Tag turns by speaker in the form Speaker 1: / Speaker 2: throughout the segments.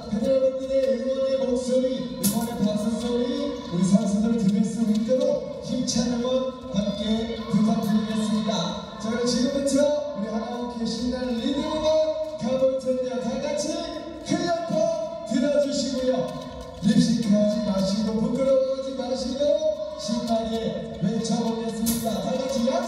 Speaker 1: 팬 여러분들의 응원의 목소리, 응원의 박수 소리, 우리 들을 수 있도록 힘찬 응원 함께 부탁드리겠습니다. 자, 그럼 지금부터 우리 하나원의 신나는 리듬으로 가볼 텐데요. 다 같이 클럽퍼 들어주시고요. 립싱크하지 마시고 부끄러워하지 마시고 신나게 외쳐보겠습니다. 다 같이 양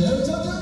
Speaker 1: 자, 열